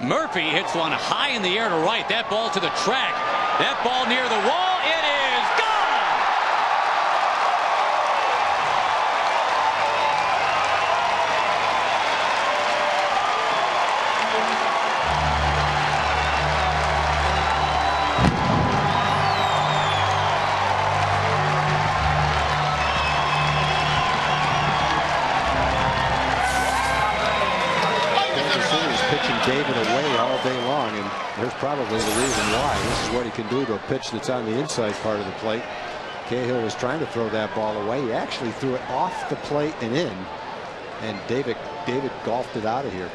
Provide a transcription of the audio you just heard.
Murphy hits one high in the air to right. That ball to the track. That ball near the wall. It is pitching David away all day long, and there's probably the reason why. This is what he can do to a pitch that's on the inside part of the plate. Cahill was trying to throw that ball away. He actually threw it off the plate and in, and David David golfed it out of here.